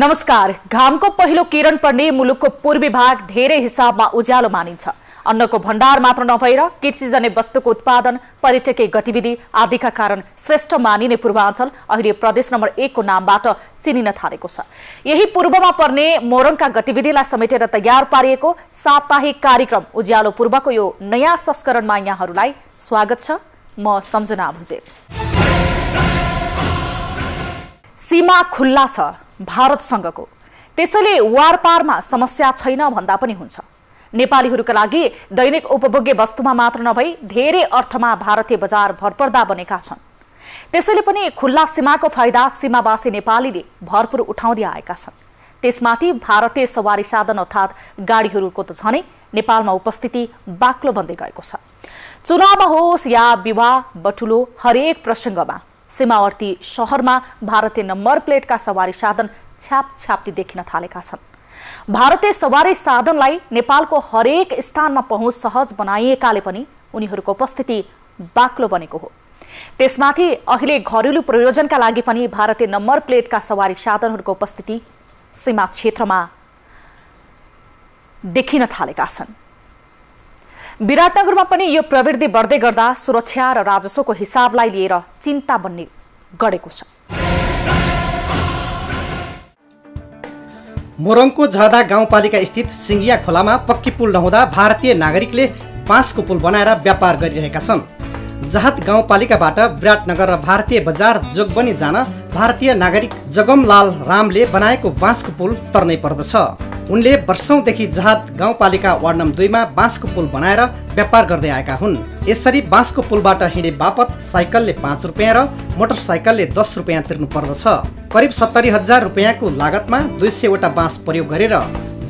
नमस्कार घामको पहिलो किरण पर्ने मुलुकको पूर्वी भाग धेरै हिसाबमा उज्यालो मानिन्छ। अन्नको भण्डार मात्र नभएर कृषिजन्य वस्तुको उत्पादन पर्यटकीय गतिविधि आदिका कारण श्रेष्ठ मानिने पूर्वाञ्चल अहिले प्रदेश नम्बर एकको नामबाट चिनिन थालेको छ। यही पूर्वमा पर्ने मोरङका गतिविधिलाई समेटेर तयार पारिएको साप्ताहिक कार्यक्रम उज्यालो पूर्वको यो नयाँ संस्करणमा यहाँहरूलाई स्वागत छ। म सम्झना भुजेल। सीमा खुल्ला छ। भारतसँगको। त्यसैले वारपारमा समस्या छैन भन्दा पनि हुन्छ। नेपालीहरूका लागि दैनिक उपभोग्य वस्तुमा मात्र नभई धेरै अर्थमा भारतीय बजार भरपर्दा बनेका छन्। त्यसैले पनि खुल्ला सीमाको फाइदा सीमावासी नेपालीले भरपूर उठाउँदै आएका छन्। त्यसमाथि भारतीय सवारी साधन अर्थात् गाडीहरूको त झनै नेपालमा उपस्थिति बाक्लो बन्दै गएको छ। चुनावमा होस् या विवाह बटुलो हरेक प्रसङ्गमा सीमावर्ती सहरमा भारतीय नम्बर प्लेटका सवारी साधन छ्याप छ्याप्ती देखिन थालेका छन्। भारतीय सवारी साधनलाई नेपालको हरेक स्थानमा पहुँच सहज बनाइएकाले पनि उनीहरूको उपस्थिति बाक्लो बनेको हो। त्यसमाथि अहिले घरेलु प्रयोजनका लागि पनि भारतीय नम्बर प्लेटका सवारी साधनहरूको उपस्थिति सीमा क्षेत्रमा देखिन थालेका छन्। विराटनगरमा पनि यो प्रवृत्ति बढ्दै गर्दा सुरक्षा र राजस्वको हिसाबलाई लिएर चिन्ता बन्ने गढेको छ। मोरङको झदा गाउँपालिका स्थित सिङ्गिया खोलामा पक्की पुल नहुँदा भारतीय नागरिकले बाँसको पुल बनाएर व्यापार गरिरहेका छन्। जहात गाउँपालिकाबाट विराटनगर र भारतीय बजार जोगबनी जान भारतीय नागरिक जगमलाल रामले बनाएको बाँसको पुल तर्नै पर्दछ। उनले वर्षौंदेखि जहात गाउँपालिका वार्ड नम्बर दुईमा बाँसको पुल बनाएर व्यापार गर्दै आएका हुन्। यसरी बाँसको पुलबाट हिँडे बापत साइकलले पाँच रुपियाँ र मोटरसाइकलले दस रुपियाँ तिर्नु पर्दछ करिब सत्तरी हजार रुपियाँको लागतमा दुई सयवटा बाँस प्रयोग गरेर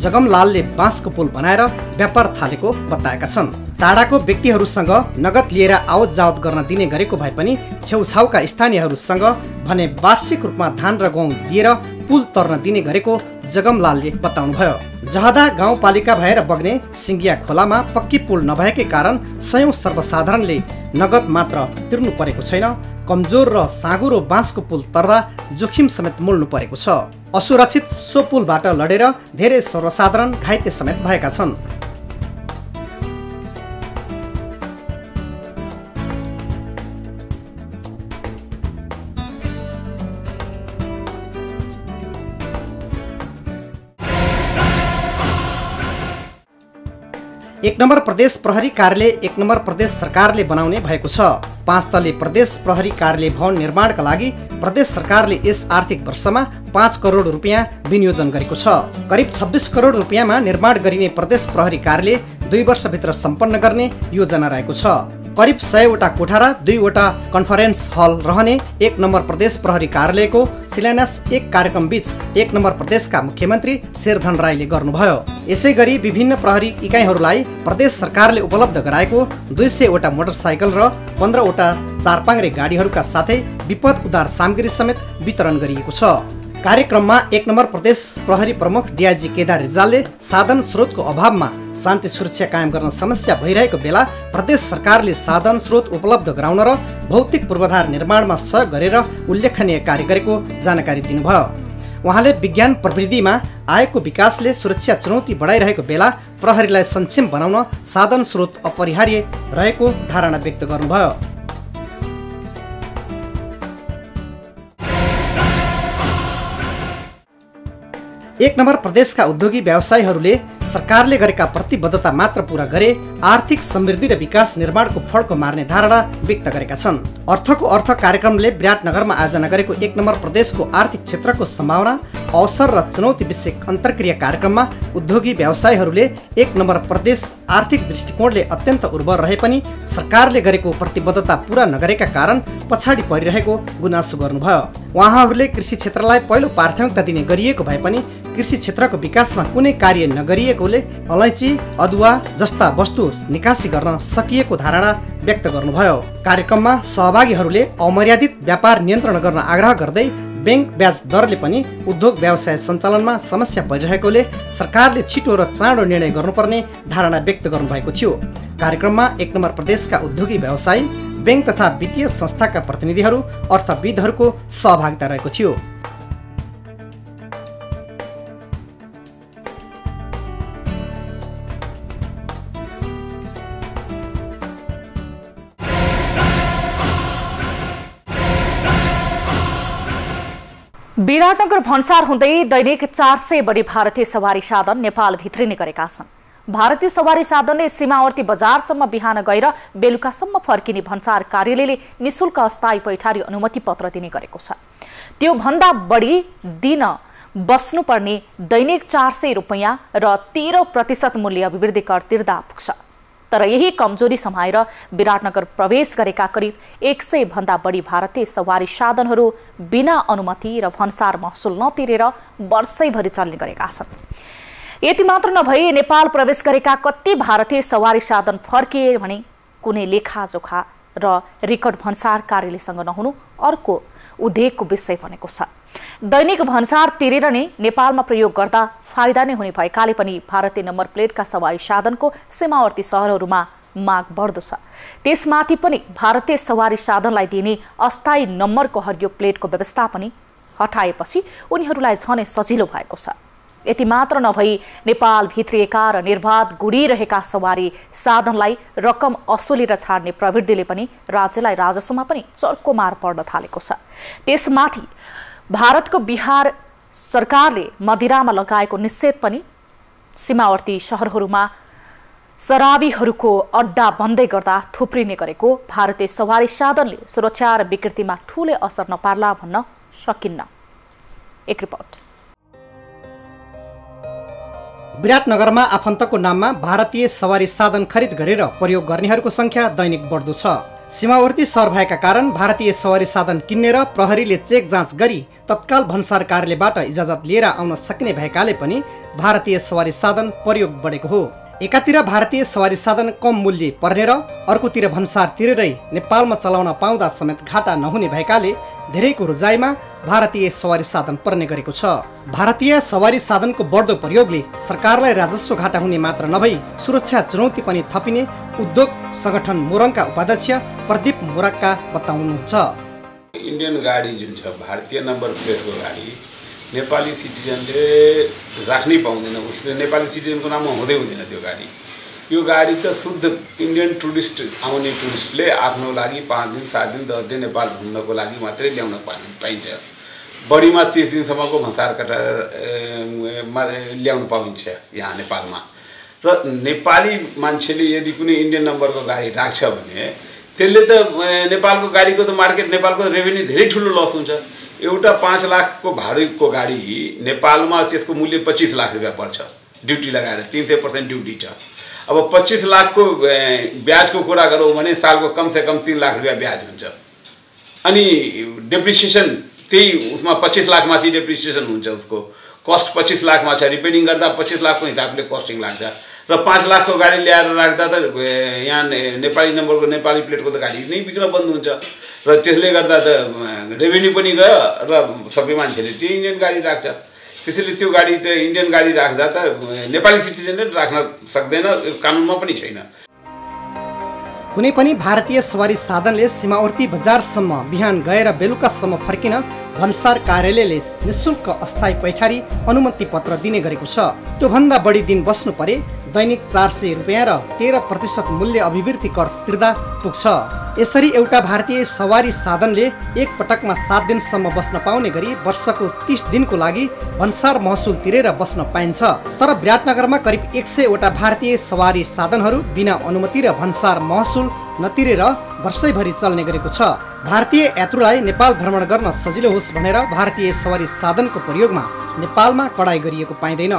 जगमलालले बाँसको पुल बनाएर व्यापार थालेको बताएका छन्। टाढाको व्यक्तिहरूसँग नगद लिएर आवत जावत गर्न दिने गरेको भए पनि छेउछाउका स्थानीयहरूसँग भने वार्षिक रूपमा धान र गहुँ दिएर पुल तर्न दिने गरेको जगमलालले बताउनुभयो जहदा गाउँपालिका भएर बग्ने सिङ्गिया खोलामा पक्की पुल नभएकै कारण सयौँ सर्वसाधारणले नगद मात्र तिर्नु परेको छैन कमजोर र साँगुरो बाँसको पुल तर्दा जोखिम समेत मोल्नु परेको छ। असुरक्षित सो पुलबाट लडेर धेरै सर्वसाधारण घाइते समेत भएका छन्। एक नम्बर प्रदेश प्रहरी कार्यालय एक नम्बर प्रदेश सरकारले बनाउने भएको छ। पाँच तले प्रदेश प्रहरी कार्यालय भवन निर्माणका लागि प्रदेश सरकारले यस आर्थिक वर्षमा पाँच करोड रुपियाँ विनियोजन गरेको छ। करिब छब्बिस करोड रुपियाँमा निर्माण गरिने प्रदेश प्रहरी कार्यालय दुई वर्षभित्र सम्पन्न गर्ने योजना रहेको छ। करिब सयवटा कोठा र दुईवटा कन्फरेन्स हल रहने एक नम्बर प्रदेश प्रहरी कार्यालयको शिलान्यास एक कार्यक्रम बीच एक नम्बर प्रदेशका मुख्यमन्त्री शेरधन राईले गर्नुभयो। यसै गरी विभिन्न प्रहरी इकाइहरूलाई प्रदेश सरकारले उपलब्ध गराएको दुई सयवटा मोटरसाइकल र पन्ध्रवटा चारपाङ्रे गाडीहरूका साथै विपद उद्धार सामग्री समेत वितरण गरिएको छ। कार्यक्रममा एक नम्बर प्रदेश प्रहरी प्रमुख डिआइजी केदार रिजालले साधन स्रोतको अभावमा शान्ति सुरक्षा कायम गर्न समस्या भइरहेको बेला प्रदेश सरकारले साधन स्रोत उपलब्ध गराउन र भौतिक पूर्वाधार निर्माणमा सहयोग गरेर उल्लेखनीय कार्य गरेको जानकारी दिनुभयो। उहाँले विज्ञान प्रविधिमा आएको विकासले सुरक्षा चुनौती बढाइरहेको बेला प्रहरीलाई सक्षम बनाउन साधन स्रोत अपरिहार्य रहेको धारणा व्यक्त गर्नुभयो। एक नम्बर प्रदेशका उद्योगी व्यवसायीहरूले सरकारले गरेका प्रतिबद्धता मात्र पूरा गरे आर्थिक समृद्धि र विकास निर्माणको फड्को मार्ने धारणा व्यक्त गरेका छन्। अर्थको अर्थ कार्यक्रमले विराटनगरमा आयोजना गरेको एक नम्बर प्रदेशको आर्थिक क्षेत्रको सम्भावना अवसर र चुनौती विषयक अन्तर्क्रिया कार्यक्रममा उद्योगी व्यवसायीहरूले एक नम्बर प्रदेश आर्थिक दृष्टिकोणले अत्यन्त उर्वर रहे पनि सरकारले गरेको प्रतिबद्धता पुरा नगरेका कारण पछाडि परिरहेको गुनासो गर्नुभयो। उहाँहरूले कृषि क्षेत्रलाई पहिलो प्राथमिकता दिने गरिएको भए पनि कृषि क्षेत्रको विकासमा कुनै कार्य नगरिएकोले अलैँची अदुवा जस्ता वस्तु निकासी गर्न सकिएको धारणा व्यक्त गर्नुभयो। कार्यक्रममा सहभागीहरूले अमर्यादित व्यापार नियन्त्रण गर्न आग्रह गर्दै ब्याङ्क ब्याज दरले पनि उद्योग व्यवसाय सञ्चालनमा समस्या परिरहेकोले सरकारले छिटो र चाँडो निर्णय गर्नुपर्ने धारणा व्यक्त गर्नुभएको थियो। कार्यक्रममा एक नम्बर प्रदेशका उद्योगी व्यवसायी ब्याङ्क तथा वित्तीय संस्थाका प्रतिनिधिहरू अर्थविदहरूको सहभागिता रहेको थियो। विराटनगर भन्सार हुँदै दैनिक चार सय बढी भारतीय सवारी साधन नेपाल भित्रिने गरेका छन्। भारतीय सवारी साधनले सीमावर्ती बजारसम्म बिहान गएर बेलुकासम्म फर्किने भन्सार कार्यालयले निशुल्क अस्थायी पैठारी अनुमति पत्र दिने गरेको छ। त्यो भन्दा बढी दिन बस्नुपर्ने दैनिक चार सय रुपियाँ र तेह्र प्रतिशत मूल्य अभिवृद्धि कर तिर्दा पुग्छ। तर यही कमजोरी समाएर विराटनगर प्रवेश गरेका करिब एक सय भन्दा बढी भारतीय सवारी साधनहरू बिना अनुमति र भन्सार महसुल नतिरेर वर्षैभरि चल्ने गरेका छन्। यति मात्र नभई नेपाल प्रवेश गरेका कति भारतीय सवारी साधन फर्किए भने कुनै लेखाजोखा र रेकर्ड भन्सार कार्यालयसँग नहुनु अर्को उद्वेगको विषय बनेको छ। दैनिक भन्सार तिरेर नै नेपालमा प्रयोग गर्दा फाइदा नै हुने भएकाले पनि भारतीय नम्बर प्लेटका सवारी साधनको सीमावर्ती सहरहरूमा माग बढ्दो छ। त्यसमाथि पनि भारतीय सवारी साधनलाई दिने अस्थायी नम्बरको हरियो प्लेटको व्यवस्था पनि हटाएपछि उनीहरूलाई झनै सजिलो भएको छ। यति मात्र नभई नेपाल भित्रिएका र निर्वाध गुडिरहेका सवारी साधनलाई रकम असुलेर छाड्ने प्रवृत्तिले पनि राज्यलाई राजस्वमा पनि चर्को मार पर्न थालेको छ। त्यसमाथि भारतको बिहार सरकारले मदिरामा लगाएको निषेध पनि सीमावर्ती सहरहरूमा शराबीहरूको अड्डा बन्दै गर्दा थुप्रिने गरेको भारतीय सवारी साधनले सुरक्षा र विकृतिमा ठूलै असर नपार्ला भन्न सकिन्न। एक रिपोर्ट। विराटनगरमा आफन्तको नाममा भारतीय सवारी साधन खरिद गरेर प्रयोग गर्नेहरूको सङ्ख्या दैनिक बढ्दो छ। सीमावर्ती सहर भएका कारण भारतीय सवारी साधन किन्ने र प्रहरीले चेक जाँच गरी तत्काल भन्सार कार्यालयबाट इजाजत लिएर आउन सक्ने भएकाले पनि भारतीय सवारी साधन प्रयोग बढेको हो। एकातिर भारतीय सवारी साधन कम मूल्य पर्ने र अर्कोतिर भन्सार तिरेरै नेपालमा चलाउन पाउँदा समेत घाटा नहुने भएकाले धेरैको रोजाइमा भारतीय सवारी साधन पर्ने गरेको छ। भारतीय सवारी साधनको बढ्दो प्रयोगले सरकारलाई राजस्व घाटा हुने मात्र नभई सुरक्षा चुनौती पनि थपिने उद्योग सङ्गठन मोरङका उपाध्यक्ष प्रदीप मोरक्का बताउनुहुन्छ। इन्डियन गाडी जुन छ भारतीय नम्बर प्लेटको गाडी नेपाली सिटिजनले राख्नै पाउँदैन उसले नेपाली सिटिजनको नाममा हुँदै हुँदैन त्यो गाडी। यो गाडी त शुद्ध इन्डियन टुरिस्ट आउने टुरिस्टले आफ्नो लागि पाँच दिन सात दिन दस दिन नेपाल घुम्नको लागि मात्रै ल्याउन पाइन्छ। बढीमा तिस दिनसम्मको भन्सार कटाएर ल्याउनु पाइन्छ यहाँ नेपालमा। र नेपाली मान्छेले यदि कुनै इन्डियन नम्बरको गाडी राख्छ भने त्यसले त नेपालको गाडीको त मार्केट नेपालको रेभेन्यू धेरै ठुलो लस हुन्छ। एउटा पाँच लाखको भाडीको गाडी नेपालमा त्यसको मूल्य पच्चिस लाख रुपियाँ पर्छ। ड्युटी लगाएर तिन सय पर्सेन्ट ड्युटी छ। अब पच्चिस लाखको ब्याजको कुरा गरौँ भने सालको कमसेकम तिन लाख रुपियाँ ब्याज हुन्छ। अनि डेप्रिसिएसन त्यही उसमा पच्चिस लाखमाथि डेप्रिसिएसन हुन्छ उसको। कस्ट पच्चिस लाखमा छ रिपेयरिङ गर्दा पच्चिस लाखको हिसाबले कस्टिङ लाग्छ। र पाँच लाखको गाडी ल्याएर राख्दा त यहाँ नेपाली नम्बरको नेपाली प्लेटको त गाडी नै बिग्न बन्द हुन्छ। र त्यसले गर्दा त रेभेन्यू पनि गयो र सबै मान्छेले त्यो इन्डियन गाडी राख्छ। त्यसैले त्यो गाडी त इन्डियन गाडी राख्दा त नेपाली सिटिजनले राख्न सक्दैन कानुनमा पनि छैन। कुनै पनि भारतीय सवारी साधनले सीमावर्ती बजारसम्म बिहान गएर बेलुकासम्म फर्किन भन्सार कार्यालयले निशुल्क अस्थायी पैठारी अनुमति पत्र दिने गरेको छ। त्योभन्दा बढी दिन बस्नु परे दैनिक चार सय रुपियाँ र तेह्र प्रतिशत मूल्य अभिवृद्धि कर तिर्दा पुग्छ। यसरी एउटा भारतीय सवारी साधनले एक पटकमा सात दिनसम्म बस्न पाउने गरी वर्षको तिस दिनको लागि भन्सार महसुल तिरेर बस्न पाइन्छ। तर विराटनगरमा करिब एक सयवटा भारतीय सवारी साधनहरू बिना अनुमति र भन्सार महसुल नतिरेर वर्षैभरि चल्ने गरेको छ। भारतीय यात्रुलाई नेपाल भ्रमण गर्न सजिलो होस् भनेर भारतीय सवारी साधनको प्रयोगमा नेपालमा कडाई गरिएको पाइँदैन।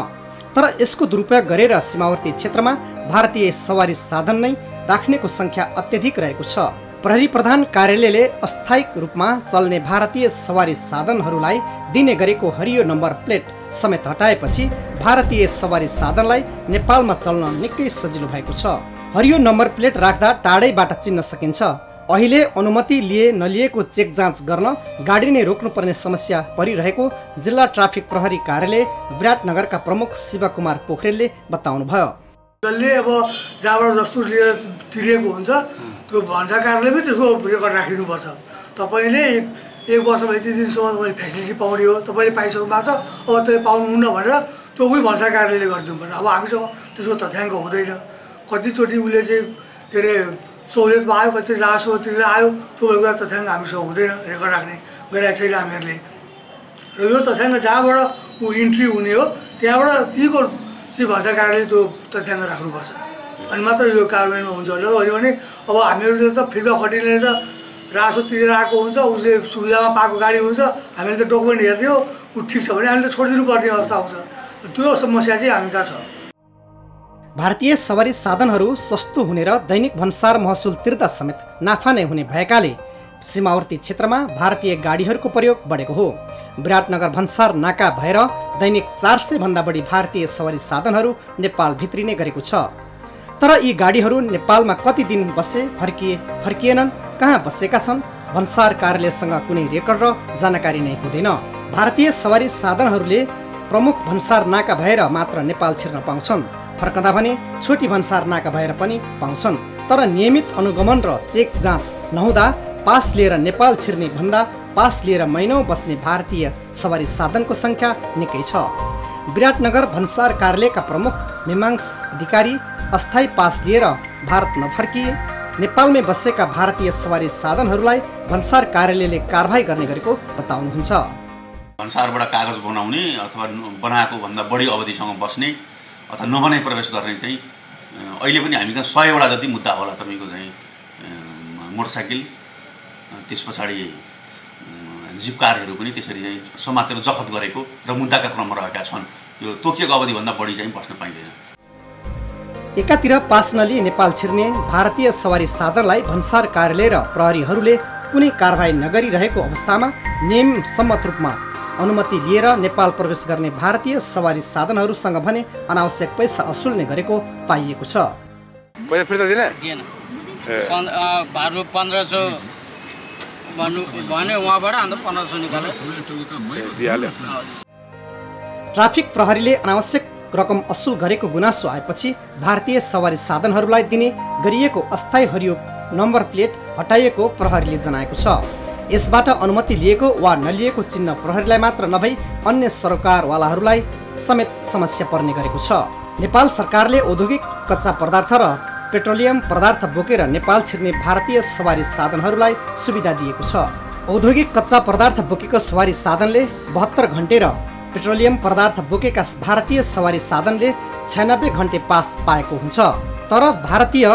तर यसको दुरुपयोग गरेर सीमावर्ती क्षेत्रमा भारतीय सवारी साधन नै राख्नेको सङ्ख्या अत्यधिक रहेको छ। प्रहरी प्रधान कार्यालयले अस्थायी रूपमा चल्ने भारतीय सवारी साधनहरूलाई दिने गरेको हरियो नम्बर प्लेट समेत हटाएपछि भारतीय सवारी साधनलाई नेपालमा चल्न निकै सजिलो भएको छ। हरियो नम्बर प्लेट राख्दा टाढैबाट चिन्न सकिन्छ। अहिले अनुमति लिए नलिएको चेक जाँच गर्न गाडी नै रोक्नुपर्ने समस्या परिरहेको जिल्ला ट्राफिक प्रहरी कार्यालय विराटनगरका प्रमुख शिवकुमार पोखरेलले बताउनुभयो। जसले अब जहाँबाट दस्तुर लिएर तिरिएको हुन्छ त्यो भन्सा कार्यालयमै त्यसको रेकर्ड राखिनुपर्छ। तपाईँले एक वर्षमा यति दिनसम्म तपाईँले फेसिलिटी पाउने हो तपाईँले पाइसक्नु भएको छ अब तपाईँ पाउनुहुन्न भनेर त्यो उही भन्सा कार्यालयले गरिदिनुपर्छ अब हामीसँग त्यसको तथ्याङ्क हुँदैन। कतिचोटि उसले चाहिँ के अरे सहुलियतमा आयो कति रासो तिरेर आयो त्यो कुरा तथ्याङ्क हामीसँग हुँदैन रेकर्ड राख्ने गरिरहेको छैन हामीहरूले। र यो तथ्याङ्क जहाँबाट ऊ इन्ट्री हुने हो त्यहाँबाट तीको चाहिँ भाषा कार्यालय त्यो तथ्याङ्क राख्नुपर्छ। अनि मात्र यो कार्यान्वयनमा हुन्छ होला। होइन भने अब हामीहरूले त फिल्डमा खटिने त रासो तिरेर आएको हुन्छ उसले सुविधामा पाएको गाडी हुन्छ हामीले त डकुमेन्ट हेर्थ्यौँ ऊ ठिक छ भने हामीले छोडिदिनु पर्ने अवस्था आउँछ त्यो समस्या चाहिँ हामी कहाँ छ? भारतीय सवारी साधनहरू सस्तो हुने र दैनिक भन्सार महसुल तिर्दा समेत नाफा नै हुने भएकाले सीमावर्ती क्षेत्रमा भारतीय गाडीहरूको प्रयोग बढेको हो। विराटनगर भन्सार नाका भएर दैनिक चार सय भन्दा बढी भारतीय सवारी साधनहरू नेपाल भित्रिने गरेको छ। तर यी गाडीहरू नेपालमा कति दिन बसे फर्किए फर्किएनन् कहाँ बसेका छन् भन्सार कार्यालयसँग कुनै रेकर्ड र जानकारी नै हुँदैन। भारतीय सवारी साधनहरूले प्रमुख भन्सार नाका भएर मात्र नेपाल छिर्न पाउँछन्। फर्कँदा भने छोटी भन्सार नाका भएर पनि पाउँछन्। तर नियमित अनुगमन र चेक जाँच नहुँदा पास लिएर नेपाल छिर्ने भन्दा पास लिएर महिनौ बस्ने भारतीय सवारी साधनको सङ्ख्या निकै छ। विराटनगर भन्सार कार्यालयका प्रमुख मीमांस अधिकारी अस्थायी पास लिएर भारत नफर्किए। नेपालमै बसेका भारतीय सवारी साधनहरूलाई भन्सार कार्यालयले कारवाही गर्ने गरेको बताउनुहुन्छ। भन्सारबाट कागज बनाउने अथवा बनाएको भन्दा बढी अवधिसम्म बस्ने अथवा नबनाइ प्रवेश गर्ने चाहिँ अहिले पनि हामी कहाँ सयवटा जति मुद्दा होला तपाईँको चाहिँ मोटरसाइकल त्यस पछाडि जिप कारहरू पनि त्यसरी चाहिँ समातेर जफत गरेको र मुद्दाका क्रममा रहेका छन्। यो तोकिएको अवधिभन्दा बढी चाहिँ बस्न पाइँदैन। एकातिर पास नलिई नेपाल छिर्ने भारतीय सवारी साधनलाई भन्सार कार्यालय र प्रहरीहरूले कुनै कारवाही नगरिरहेको अवस्थामा नियम सम्मत रूपमा अनुमति लिएर नेपाल प्रवेश गर्ने भारतीय सवारी साधनहरूसँग भने अनावश्यक पैसा असुल्ने गरेको पाइएको छ। पन्ध्र सौ भन्नु भन्यो उहाँबाट अन्त पन्ध्र सौ ट्राफिक प्रहरीले अनावश्यक रकम असुल गरेको गुनासो आएपछि भारतीय सवारी साधनहरूलाई दिने गरिएको अस्थायी हरियो नम्बर प्लेट हटाइएको प्रहरीले जनाएको छ। यसबाट अनुमति लिएको वा नलिएको चिन्ह प्रहरीलाई मात्र नभई अन्य सरकारवालाहरूलाई समेत समस्या पर्ने गरेको छ। नेपाल सरकारले औद्योगिक कच्चा पदार्थ र पेट्रोलियम पदार्थ बोकेर नेपाल छिर्ने भारतीय सवारी साधनहरूलाई सुविधा दिएको छ। औद्योगिक कच्चा पदार्थ बोकेको सवारी साधनले बहत्तर घन्टे र पेट्रोलियम पदार्थ बोकेका भारतीय सवारी साधनले छयानब्बे घन्टे पास पाएको हुन्छ। तर भारतीय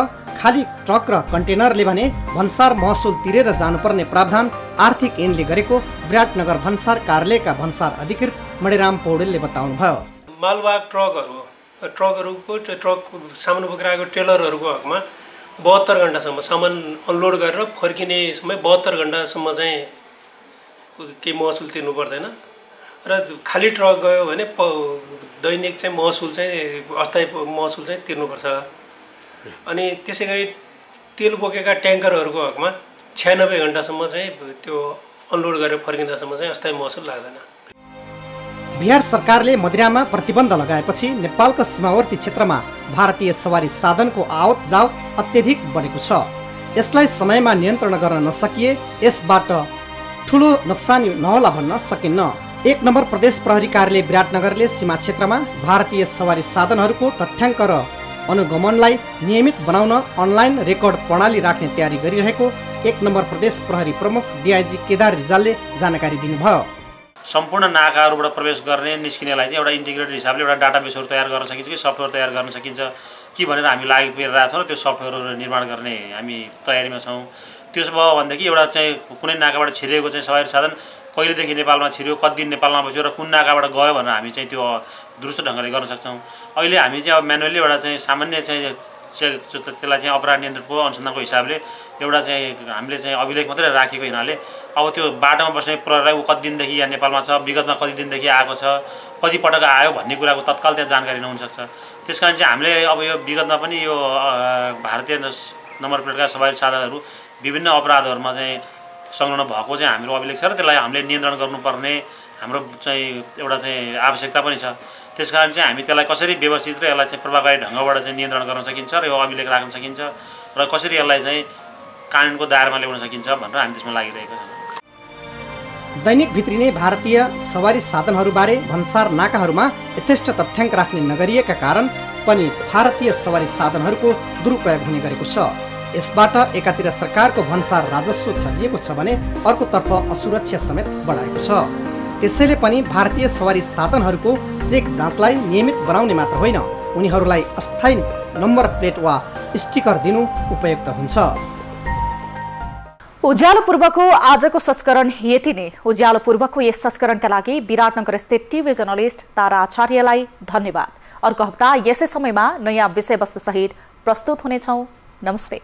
खाली ट्रक र कन्टेनरले भने भन्सार महसुल तिरेर जानुपर्ने प्रावधान आर्थिक ऐनले गरेको विराटनगर भन्सार कार्यालयका भन्सार अधिकृत मणिराम पौडेलले बताउनुभयो। मालवाहक ट्रकहरू ट्रकहरूको ट्रक सामान बोकेर आएको टेलरहरूको हकमा बहत्तर घन्टासम्म सामान अनलोड गरेर फर्किने समय बहत्तर घन्टासम्म चाहिँ केही महसुल तिर्नु पर्दैन। र खाली ट्रक गयो भने दैनिक चाहिँ महसुल चाहिँ अस्थायी महसुल चाहिँ तिर्नुपर्छ। अनि त्यसै गरी तेल बोकेका ट्याङ्करहरूको हकमा छ्यानब्बे घन्टासम्म चाहिँ त्यो अनलोड गरेर फर्किँदासम्म चाहिँ अस्थायी महसुल लाग्दैन। बिहार सरकारले मदिरामा प्रतिबन्ध लगाएपछि नेपालका सीमावर्ती क्षेत्रमा भारतीय सवारी साधनको आवत जावत अत्यधिक बढेको छ। यसलाई समयमा नियन्त्रण गर्न नसकिए यसबाट ठुलो नोक्सानी नहोला भन्न सकिन्न। एक नम्बर प्रदेश प्रहरी कार्यालय विराटनगरले सीमा क्षेत्रमा भारतीय सवारी साधनहरूको तथ्याङ्क र अनुगमनलाई नियमित बनाउन अनलाइन रेकर्ड प्रणाली राख्ने तयारी गरिरहेको एक नम्बर प्रदेश प्रहरी प्रमुख डिआइजी केदार रिजालले जानकारी दिनुभयो। सम्पूर्ण नाकाहरूबाट प्रवेश गर्ने निस्किनेलाई चाहिँ एउटा इन्टिग्रेटेड हिसाबले एउटा डाटाबेसहरू तयार गर्न सकिन्छ कि सफ्टवेयर तयार गर्न सकिन्छ कि भनेर हामी लागि परिरहेको छौँ र त्यो सफ्टवेयरहरू निर्माण गर्ने हामी तयारीमा छौँ। त्यसो भयो भनेदेखि एउटा चाहिँ कुनै नाकाबाट छिरिएको चाहिँ सवारी साधन कहिलेदेखि नेपालमा छिर्यो कति दिन नेपालमा बस्यो र कुन नाकाबाट गयो भनेर हामी चाहिँ त्यो दुरुस्त ढङ्गले गर्न सक्छौँ। अहिले हामी चाहिँ अब म्यानुअली एउटा चाहिँ सामान्य चाहिँ त्यसलाई चाहिँ अपराध नियन्त्रणको अनुसन्धानको हिसाबले एउटा चाहिँ हामीले चाहिँ अभिलेख मात्रै राखेको हुनाले अब त्यो बाटोमा बस्ने प्रहरीलाई ऊ कति दिनदेखि यहाँ नेपालमा छ विगतमा कति दिनदेखि आएको छ कति पटक आयो भन्ने कुराको तत्काल त्यहाँ जानकारी नहुनसक्छ। त्यस कारण चाहिँ हामीले अब यो विगतमा पनि यो भारतीय नम्बर प्लेटका सवारी साधनहरू विभिन्न अपराधहरूमा चाहिँ संलग्न भएको चाहिँ हाम्रो अभिलेख छ र त्यसलाई हामीले नियन्त्रण गर्नुपर्ने हाम्रो चाहिँ एउटा चाहिँ आवश्यकता पनि छ। त्यस कारण चाहिँ हामी त्यसलाई कसरी व्यवस्थित र यसलाई चाहिँ प्रभावकारी ढङ्गबाट चाहिँ नियन्त्रण गर्न सकिन्छ र यो अभिलेख राख्न सकिन्छ र कसरी यसलाई चाहिँ कानुनको दायरामा ल्याउन सकिन्छ भनेर हामी त्यसमा लागिरहेका छौँ। दैनिक भित्रिने भारतीय सवारी साधनहरूबारे भन्सार नाकाहरूमा यथेष्ट तथ्याङ्क राख्ने नगरिएका कारण पनि भारतीय सवारी साधनहरूको दुरुपयोग हुने गरेको छ। यसबाट एकातिर सरकारको भन्सार राजस्व छरिएको छ भने अर्कोतर्फ असुरक्षा समेत बढाएको छ। त्यसैले पनि भारतीय सवारी साधनहरूको चेक जाँचलाई नियमित बनाउने मात्र होइन उनीहरूलाई अस्थायी नम्बर प्लेट वा स्टिकर दिनु उपयुक्त हुन्छ। उज्यालो पूर्वको आजको संस्करण यति नै। उज्यालो पूर्वको यस संस्करणका लागि विराटनगर स्थित टिभी जर्नलिस्ट तारा आचार्यलाई धन्यवाद। अर्को हप्ता यसै समयमा नयाँ विषयवस्तुसहित प्रस्तुत हुनेछौँ। नमस्ते।